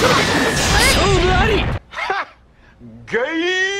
so Gay!